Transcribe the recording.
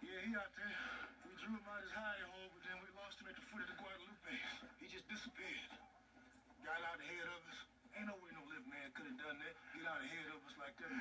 Yeah, he out there. We drew him out his hiding hole, but then we lost him at the foot of the Guadalupe. He just disappeared. Got out ahead of us. Ain't no way no living man could have done that. Get out ahead of us like that.